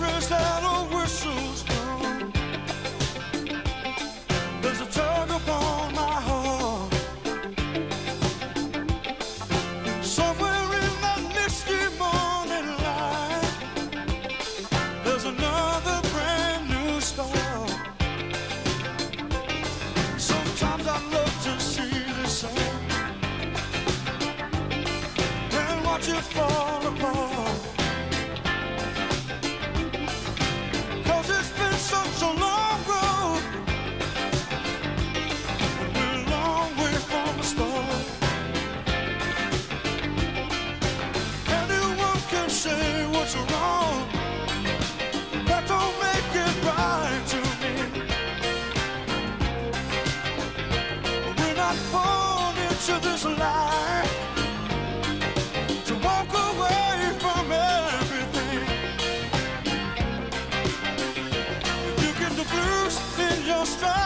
that whistle's blown. There's a tug upon my heart. Somewhere in that misty morning light, there's another brand new start. Sometimes I love to see the sun and watch it fall apart. Say what's wrong. That don't make it right to me. We're not born into this life to walk away from everything. You get the blues in your stride